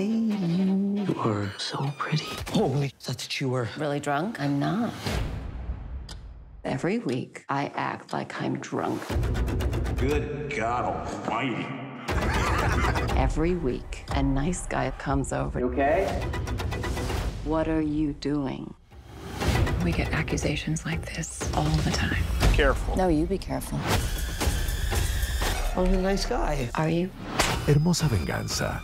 Hey, you. Are so pretty. holy. That's thought that you were. Really drunk? I'm not. Every week, I act like I'm drunk. Good God Almighty. Every week, a nice guy comes over. okay? What are you doing? We get accusations like this all the time. Careful. No, you be careful. Oh, I'm a nice guy. Are you? Hermosa Venganza,